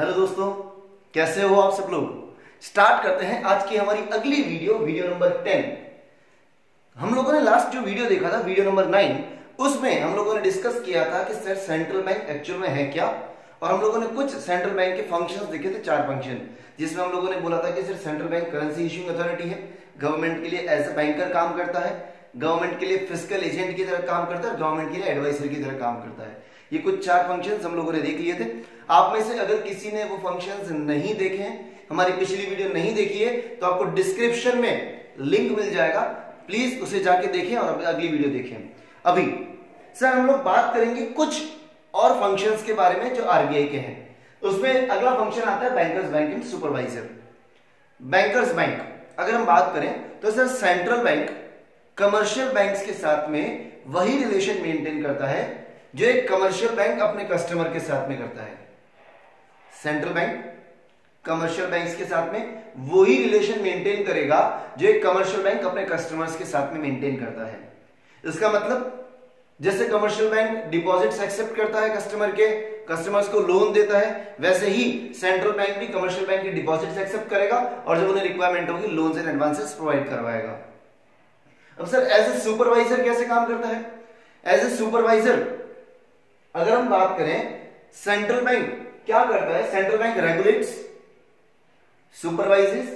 Hello दोस्तों, कैसे हो आप सब लोग? स्टार्ट करते हैं आज की हमारी अगली वीडियो वीडियो नंबर टेन। हम लोगों ने लास्ट जो वीडियो देखा था, वीडियो नंबर नाइन, उसमें हम लोगों ने डिस्कस किया था कि सर सेंट्रल बैंक एक्चुअल में है क्या? और हम लोगों ने कुछ सेंट्रल बैंक के फ़ंक्शंस देखे थे, चार फ़ंक्शन जिसमें हम लोगों ने बोला था कि sir central bank currency issuing authority है। गवर्नमेंट के लिए एज ए बैंकर काम करता है। गवर्नमेंट के लिए फ़िज़िकल एजेंट की तरह काम करता है गवर्नमेंट के लिए एडवाइजर की तरह काम करता है। ये कुछ चार फ़ंक्शन हम लोगों ने देख लिए थे। आप में से अगर किसी ने वो फ़ंक्शन नहीं देखे हैं हमारी पिछली वीडियो नहीं देखी है तो आपको डिस्क्रिप्शन में लिंक मिल जाएगा। प्लीज़ उसे जाके देखें और अगली वीडियो देखें। अभी सर हम लोग बात करेंगे कुछ और फ़ंक्शंस के बारे में जो आरबीआई के हैं। उसमें अगला फ़ंक्शन आता है bankers bank and supervisor bankers bank अगर हम बात करें तो sir central bank commercial banks के साथ में वही रिलेशन मेंटेन करता है जो एक कमर्शियल बैंक अपने कस्टमर के साथ में करता है। सेंट्रल बैंक कमर्शियल बैंक्स के साथ में वही रिलेशन मेंटेन करेगा जो एक कमर्शियल बैंक अपने कस्टमर्स के साथ में मेंटेन करता है। इसका मतलब जैसे कमर्शियल बैंक डिपॉजिट्स एक्सेप्ट करता है कस्टमर के कस्टमर्स को लोन देता है, वैसे ही सेंट्रल बैंक भी कमर्शियल बैंक के डिपॉजिट्स एक्सेप्ट करेगा और जब उन्हें रिक्वायरमेंट होगी लोन्स एंड एडवांसेस प्रोवाइड करवाएगा। अब सर एज ए सुपरवाइजर कैसे काम करता है? एज ए सुपरवाइजर अगर हम बात करें सेंट्रल बैंक क्या करता है? Central bank regulates supervises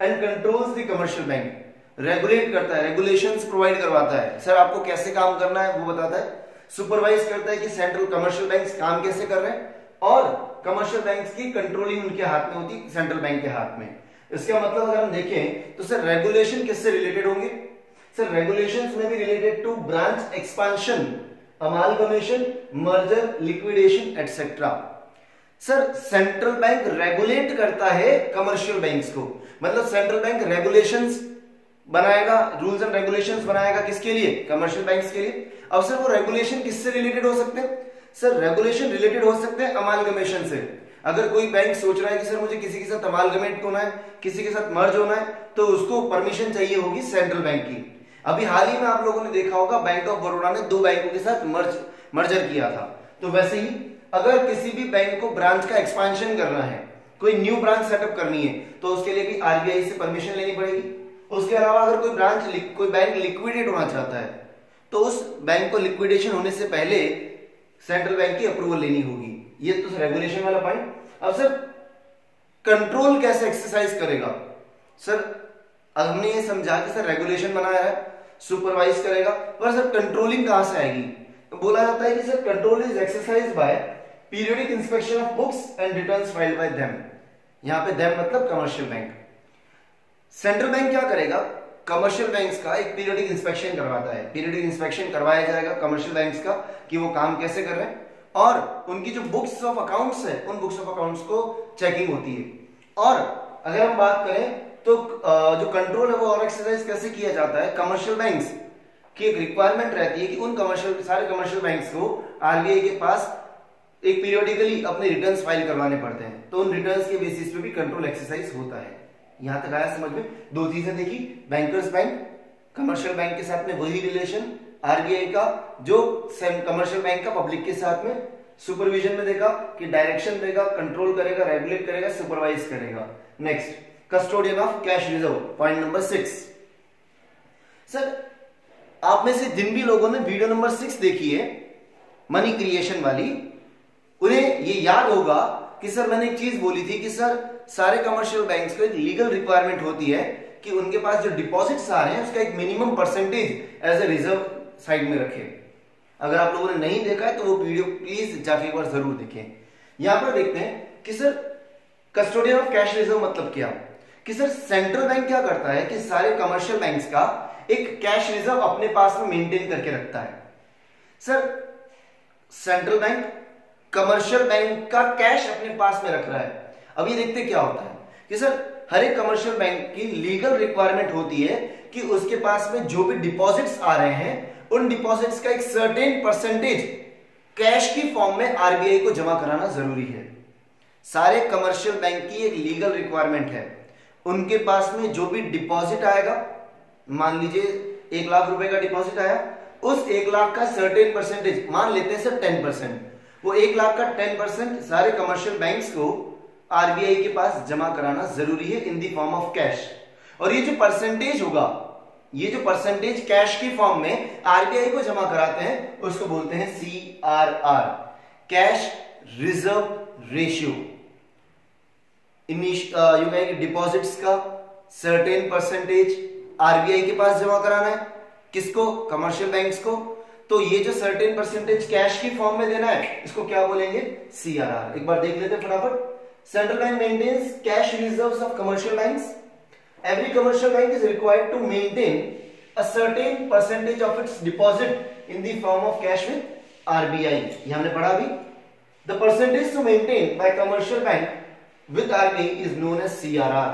and controls the commercial bank regulate करता है रेगुलेशंस प्रोवाइड करवाता है। सर आपको कैसे काम करना है वो बताता है। सुपरवाइज करता है कि सेंट्रल कमर्शियल बैंक काम कैसे कर रहे हैं और कमर्शियल बैंक की कंट्रोलिंग उनके हाथ में होती सेंट्रल बैंक के हाथ में। इसका मतलब अगर हम देखें तो सर रेगुलेशन किससे रिलेटेड होंगे? सर रेगुलेशन में भी related to branch expansion amalgamation merger liquidation etcetera sir central bank regulate करता है कमर्शियल बैंक्स को। मतलब सेंट्रल बैंक रेगुलेशंस बनाएगा रूल्स एंड रेगुलेशंस बनाएगा किसके लिए? कमर्शियल बैंक्स के लिए। अब सर वो रेगुलेशन किससे रिलेटेड हो सकते हैं? सर रेगुलेशन रिलेटेड हो सकते हैं अमालगमेशन से। अगर कोई बैंक सोच रहा है कि सर मुझे किसी के साथ अमालगमेट होना है, किसी के साथ मर्ज होना है तो उसको परमिशन चाहिए होगी सेंट्रल बैंक की। अभी हाल ही में आप लोगों ने देखा होगा बैंक ऑफ़ बड़ौदा ने दो बैंकों के साथ मर्ज मर्जर किया था। तो वैसे ही, अगर किसी भी बैंक को ब्रांच का एक्सपांशन करना है, कोई न्यू ब्रांच सेटअप करनी है तो उसके लिए भी आरबीआई से परमिशन लेनी पड़ेगी। उसके अलावा अगर कोई ब्रांच कोई बैंक लिक्विडेट होना चाहता है तो उस बैंक को लिक्विडेशन होने से पहले सेंट्रल बैंक की अप्रूवल लेनी होगी। ये तो रेगुलेशन वाला पॉइंट अब सर कंट्रोल कैसे एक्सरसाइज करेगा? सर हमने ये समझा कि सर रेगुलेशन बनाया है सुपरवाइज करेगा, पर सर कंट्रोलिंग कहाँ से आएगी? तो बोला जाता है कि sir control is exercise by periodic inspection of books and returns filed by them यहाँ पे देम मतलब कमर्शियल बैंक सेंट्रल बैंक क्या करेगा? कमर्शियल बैंक्स का एक पीरियडिक इंस्पेक्शन करवाता है। पीरियडिक इंस्पेक्शन करवाया जाएगा कमर्शियल बैंक्स का कि वो काम कैसे कर रहे हैं। और उनकी जो बुक्स ऑफ़ अकाउंट्स है, उन बुक्स ऑफ़ अकाउंट्स को चेकिंग होती है। और अगर हम बात करें तो जो कंट्रोल है वो और एक्सरसाइज कैसे किया जाता है? कमर्शियल बैंक्स की एक रिक्वायरमेंट रहती है कि उन कमर्शियल सारे कमर्शियल बैंक्स को आरबीआई के पास एक पीरियोडिकली अपने रिटर्न्स फ़ाइल करवाने पड़ते हैं। तो उन रिटर्न्स के बेसिस पे भी कंट्रोल एक्सरसाइज होता है। यहाँ तक आया समझ में? दो चीज़ें देखी। बैंकर्स बैंक कमर्शियल बैंक के साथ में वही रिलेशन आरबीआई का, जो कमर्शियल बैंक का पब्लिक के साथ में सुपरविजन में देखा कि डायरेक्शन देगा कंट्रोल करेगा रेगुलेट करेगा सुपरवाइज करेगा। Next custodian of cash reserve point number six sir आप में से जिन भी लोगों ने वीडियो नंबर सिक्स देखी है मनी क्रिएशन वाली, उन्हें ये याद होगा कि सर मैंने एक चीज़ बोली थी कि सर सारे कमर्शियल बैंक्स को एक लीगल रिक्वायरमेंट होती है कि उनके पास जो डिपॉजिट्स आ रहे हैं, उसका एक minimum percentage as a reserve side में रखे। अगर आप लोगों ने नहीं देखा है तो वो वीडियो प्लीज़ जाके एक बार ज़रूर देखें। यहाँ पर देखते हैं कि sir custodian of cash reserve मतलब क्या? कि सर सेंट्रल बैंक क्या करता है कि सारे कमर्शियल बैंक्स का एक कैश रिज़र्व अपने पास में मेंटेन करके रखता है। Sir central bank commercial bank का कैश अपने पास में रख रहा है। अब ये देखते क्या होता है। कि सर, हर एक कमर्शियल बैंक की लीगल रिक्वायरमेंट होती है कि उसके पास में जो भी डिपॉजिट्स आ रहे हैं उन डिपॉजिट्स का एक सर्टेन परसेंटेज कैश की फॉर्म में आरबीआई को जमा कराना ज़रूरी है। सारे कमर्शियल बैंक की एक लीगल रिक्वायरमेंट है। उनके पास में जो भी डिपॉजिट आएगा, मान लीजिए एक लाख रुपए का डिपॉजिट आया, उस एक लाख का सर्टेन परसेंटेज मान लेते हैं सर टेन परसेंट वो एक लाख का टेन परसेंट सारे कमर्शियल बैंक्स को आरबीआई के पास जमा कराना ज़रूरी है in the form of cash और ये जो परसेंटेज होगा ये जो परसेंटेज कैश की फॉर्म में आरबीआई को जमा कराते हैं, उसको बोलते हैं C R R cash reserve ratio you deposits का सर्टेन परसेंटेज आरबीआई के पास जमा कराना है। किसको? कमर्शियल बैंक्स को। तो ये जो सर्टेन परसेंटेज कैश की फॉर्म में देना है, इसको क्या बोलेंगे? सीआरआर एक बार देख लेते हैं फटाफट। Central bank maintains cash reserves of commercial banks every commercial bank is required to maintain a certain percentage of its deposit in the form of cash with RBI ये हमने पढ़ा भी the percentage to maintain by commercial bank with RBI is known as CRR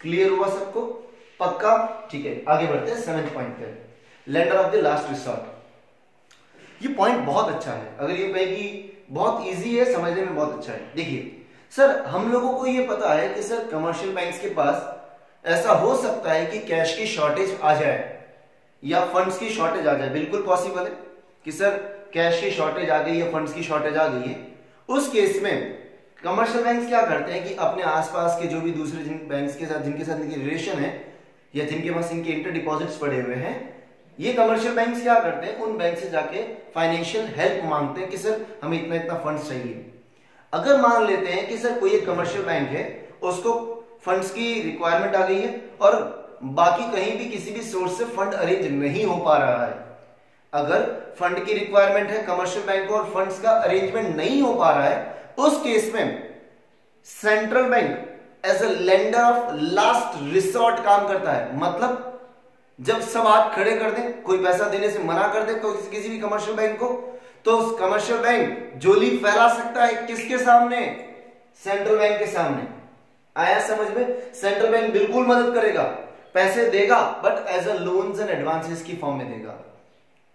clear हुआ सबको पक्का ठीक है आगे बढ़ते हैं सेवेंथ पॉइंट पे lender of the last resort ये पॉइंट बहुत अच्छा है अगर ये कहेगी बहुत इजी है समझने में बहुत अच्छा है देखिए सर हम लोगों को ये पता है कि सर कमर्शियल बैंक्स के पास ऐसा हो सकता है कि कैश की शॉर्टेज आ जाए या फंड्स की शॉर्टेज आ जाए। बिल्कुल पॉसिबल है कि सर कैश की शॉर्टेज आ गई या फंड्स की शॉर्टेज आ गई है। उस केस में कमर्शियल बैंक क्या करते हैं कि अपने आसपास के जो भी दूसरे जिन बैंक्स के साथ जिनके साथ इनकी रिलेशन है या जिनके पास इनके इंटर डिपॉजिट्स पड़े हुए हैं, ये कमर्शियल बैंक क्या करते हैं? उन बैंक से जाके फाइनेंशियल हेल्प मांगते हैं कि सर हमें इतना इतना फंड्स चाहिए। अगर मान लेते हैं कि सर कोई एक कमर्शियल बैंक है, उसको फंड्स की रिक्वायरमेंट आ गई है और बाकी कहीं भी किसी भी सोर्स से फंड अरेंज नहीं हो पा रहा है। अगर फंड की रिक्वायरमेंट है कमर्शियल बैंक और फंड्स का अरेंजमेंट नहीं हो पा रहा है, उस केस में central bank as a lender of last resort काम करता है। मतलब जब सब हाथ खड़े कर दें, कोई पैसा देने से मना कर दे तो किसी भी कमर्शियल बैंक को तो उस कमर्शियल बैंक जोली फैला सकता है किसके सामने? सेंट्रल बैंक के सामने। आया समझ में? सेंट्रल बैंक बिल्कुल मदद करेगा, पैसे देगा but as a loans and advances की फॉर्म में देगा।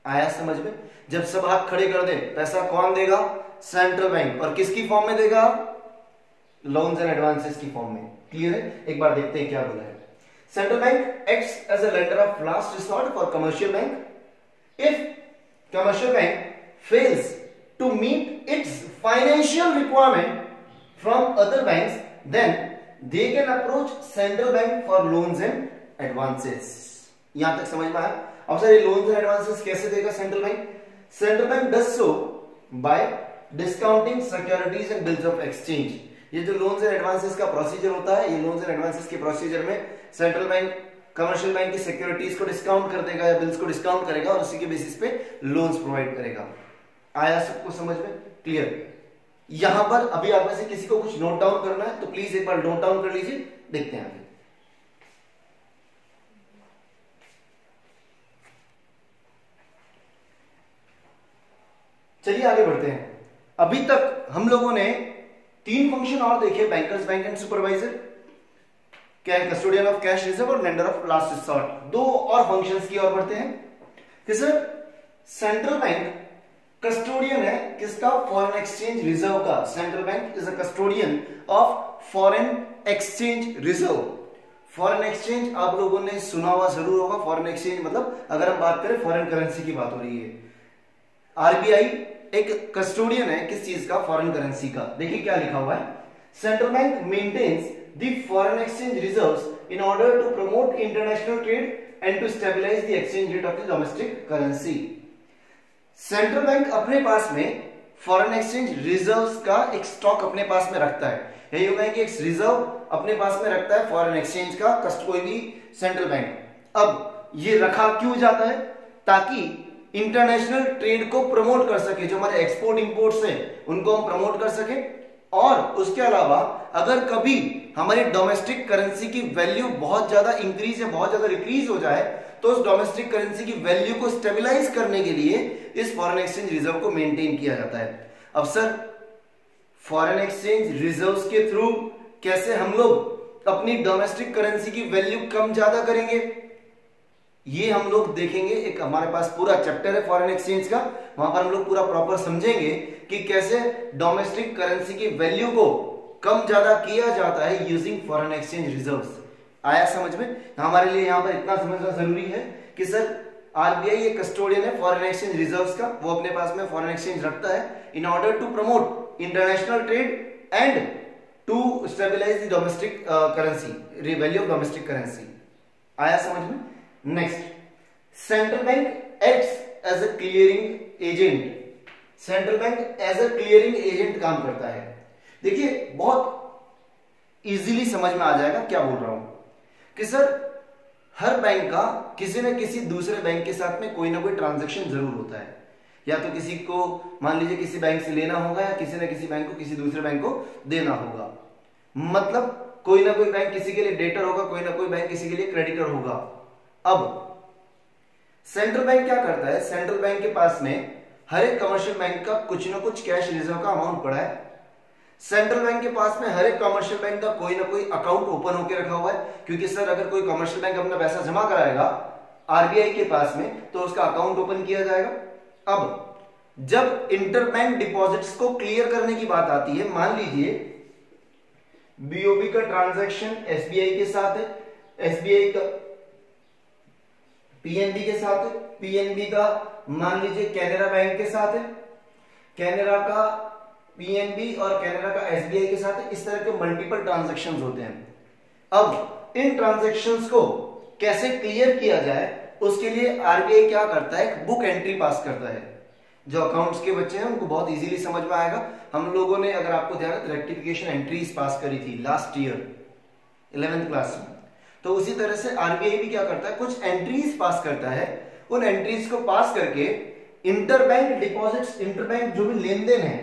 आया समझ में? जब सब हाथ खड़े कर दे, पैसा कौन देगा? सेंट्रल बैंक और किसकी फॉर्म में देगा? लोन्स एंड एडवांसेस की फॉर्म में। क्लियर है? एक बार देखते हैं क्या बोला है। Central bank acts as a lender of last resort for commercial bank if commercial bank fails to meet its financial requirement from other banks then they can approach central bank for loans and advances यहाँ तक समझ में आया? अब sir, ये loans and advances कैसे देगा central bank central bank does so by discounting securities and bills of exchange ये जो लोन्स एंड एडवांसेस का प्रोसीजर होता है, ये लोन्स एंड एडवांसेस के प्रोसीजर में सेंट्रल बैंक कमर्शियल बैंक की सिक्योरिटीज को डिस्काउंट कर देगा या बिल्स को डिस्काउंट करेगा और उसी के बेसिस पे लोन्स प्रोवाइड करेगा। आया सबको समझ में? क्लियर यहाँ पर अभी आप में से किसी को कुछ नोट डाउन करना है तो प्लीज़ एक बार नोट डाउन कर लीजिए, देखते हैं अभी चलिए आगे बढ़ते हैं। अभी तक हम लोगों ने तीन फ़ंक्शन और देखे बैंकर्स बैंक एंड सुपरवाइजर क्या कस्टोडियन ऑफ़ कैश रिज़र्व और लेंडर ऑफ़ लास्ट रिसोर्ट दो और फ़ंक्शंस की ओर बढ़ते हैं। सर सेंट्रल बैंक कस्टोडियन है किसका? फॉरेन एक्सचेंज रिज़र्व का। Central bank is a custodian of foreign exchange reserve foreign exchange आप लोगों ने सुना हुआ ज़रूर होगा। फॉरेन एक्सचेंज मतलब अगर हम बात करें फॉरेन करेंसी की बात हो रही है। आरबीआई एक कस्टोडियन है किस चीज़ का? फॉरेन करेंसी का। देखिए क्या लिखा हुआ है। Central bank maintains the foreign exchange reserves in order to promote international trade and to stabilise the exchange rate of the domestic currency central bank अपने पास में फॉरेन एक्सचेंज रिजर्व्स का एक स्टॉक अपने पास में रखता है। यही होगा कि एक रिज़र्व अपने पास में रखता है फॉरेन एक्सचेंज का, कस्ट, कोई भी सेंट्रल बैंक अब ये रखा क्यों जाता है? ताकि इंटरनेशनल ट्रेड को प्रमोट कर सके, जो हमारे एक्सपोर्ट इंपोर्ट्स हैं उनको हम प्रमोट कर सके। और उसके अलावा, अगर कभी हमारी डोमेस्टिक करेंसी की वैल्यू बहुत ज़्यादा इंक्रीज या बहुत ज़्यादा डिक्रीज हो जाए तो उस डोमेस्टिक करेंसी की वैल्यू को स्टेबिलाईज करने के लिए इस फॉरेन एक्सचेंज रिज़र्व को मेंटेन किया जाता है। अब सर फॉरेन एक्सचेंज रिजर्व्स के थ्रू कैसे हम लोग अपनी डोमेस्टिक करेंसी की वैल्यू कम ज़्यादा करेंगे? ये हम लोग देखेंगे, एक हमारे पास पूरा चैप्टर है फॉरेन एक्सचेंज का, वहाँ पर हम लोग पूरा प्रॉपर समझेंगे कि कैसे डोमेस्टिक करेंसी की वैल्यू को कम ज़्यादा किया जाता है यूजिंग फॉरेन एक्सचेंज रिजर्व्स आया समझ में? हमारे लिए यहाँ पर इतना समझना ज़रूरी है कि सर आरबीआई एक कस्टोडियन है फॉरेन एक्सचेंज रिजर्व्स का, वो अपने पास में फॉरेन एक्सचेंज रखता है in order to promote international trade and to stabilise domestic currency value of domestic currency आया समझ में? Next central bank act as a clearing agent central bank as a clearing agent काम करता है। देखिए, बहुत इजीली समझ में आ जाएगा क्या बोल रहा हूँ। कि सर, हर बैंक का किसी न किसी दूसरे बैंक के साथ में कोई ना कोई ट्रांजेक्शन ज़रूर होता है। या तो किसी को, मान लीजिए किसी बैंक से लेना होगा या किसी न किसी बैंक को, किसी दूसरे बैंक को देना होगा। मतलब कोई ना कोई बैंक किसी के लिए डेटर होगा, कोई ना कोई बैंक किसी के लिए क्रेडिटर होगा। अब सेंट्रल बैंक क्या करता है? सेंट्रल बैंक के पास में हर एक कमर्शियल बैंक का कुछ ना कुछ कैश रिज़र्व का अमाउंट पड़ा है। सेंट्रल बैंक के पास में हर एक कमर्शियल बैंक का कोई ना कोई अकाउंट ओपन होकर रखा हुआ है, क्योंकि सर अगर कोई कमर्शियल बैंक अपना पैसा जमा कराएगा आरबीआई के पास में तो उसका अकाउंट ओपन किया जाएगा। अब, जब इंटरबैंक डिपॉजिट्स को क्लियर करने की बात आती है, मान लीजिए बीओबी का ट्रांजैक्शन एसबीआई के साथ है एसबीआई का पीएनबी के साथ पीएनबी का, मान लीजिए कैनरा बैंक के साथ है। कैनरा का पीएनबी और कैनरा का एसबीआई के साथ इस तरह के मल्टीपल ट्रांजेक्शन होते हैं। अब, इन ट्रांजेक्शन को कैसे क्लियर किया जाए, उसके लिए आरबीआई क्या करता है? बुक एंट्री पास करता है। जो अकाउंट्स के बच्चे हैं, उनको बहुत इजीली समझ में आएगा। हम लोगों ने, अगर आपको ध्यान रेक्टिफिकेशन एंट्रीज पास करी थी लास्ट ईयर इलेवेंथ क्लास में। तो उसी तरह से आरबीआई भी क्या करता है? कुछ एंट्रीज पास करता है। उन एंट्रीज को पास करके इंटरबैंक डिपॉजिट्स इंटरबैंक जो भी लेन देन है,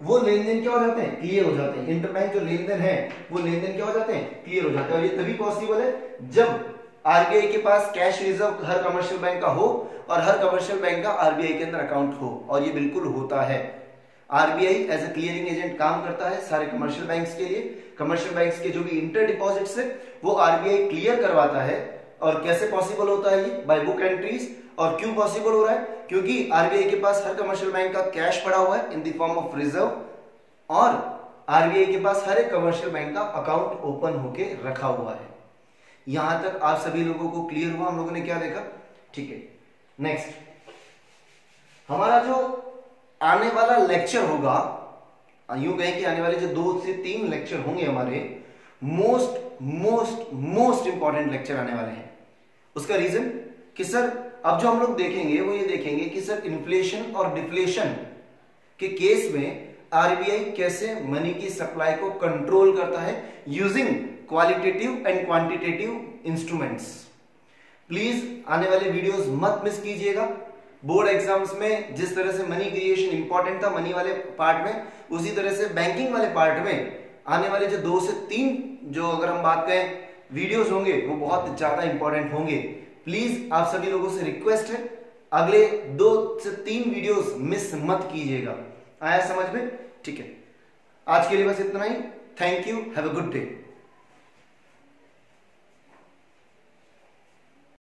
वो लेन देन क्या हो जाते हैं? क्लियर हो जाते हैं। इंटरबैंक जो लेन देन है, वो लेन देन क्या हो जाते हैं? क्लियर हो जाते हैं। और ये तभी पॉसिबल है जब आरबीआई के पास कैश रिज़र्व हर कमर्शियल बैंक का हो और हर कमर्शियल बैंक का आरबीआई के अंदर अकाउंट हो। और ये बिल्कुल होता है। RBI as a clearing agent काम करता है सारे कमर्शियल बैंक्स के लिए। कमर्शियल बैंक्स के जो भी इंटर डिपॉजिट्स है, वो आरबीआई क्लियर करवाता है और कैसे पॉसिबल होता है ये? बाय बुक एंट्रीज और क्यों पॉसिबल हो रहा है? क्योंकि आरबीआई के पास हर कमर्शियल बैंक का कैश पड़ा हुआ है in the form of reserve और आरबीआई के पास हर एक कमर्शियल बैंक का अकाउंट ओपन होके रखा हुआ है। यहाँ तक आप सभी लोगों को क्लियर हुआ? हम लोगों ने क्या देखा? ठीक है। नेक्स्ट हमारा जो आने वाला लेक्चर होगा यूँ कहें कि आने वाले जो दो से तीन लेक्चर होंगे हमारे most most most important lecture आने वाले हैं। उसका रीजन कि सर अब जो हम लोग देखेंगे, वो ये देखेंगे कि सर इन्फ्लेशन और डिफ्लेशन के केस में आरबीआई कैसे मनी की सप्लाई को कंट्रोल करता है using qualitative and quantitative instruments please आने वाले वीडियोस मत मिस कीजिएगा। बोर्ड एग्ज़ाम्स में जिस तरह से मनी क्रिएशन इंपॉर्टेंट था मनी वाले पार्ट में, उसी तरह से बैंकिंग वाले पार्ट में आने वाले जो दो से तीन जो अगर हम बात करें वीडियोस होंगे, वो बहुत ज़्यादा इंपॉर्टेंट होंगे। प्लीज़ आप सभी लोगों से रिक्वेस्ट है, अगले दो से तीन वीडियोस मिस मत कीजिएगा। आया समझ में? ठीक है। आज के लिए बस इतना ही। Thank you have a good day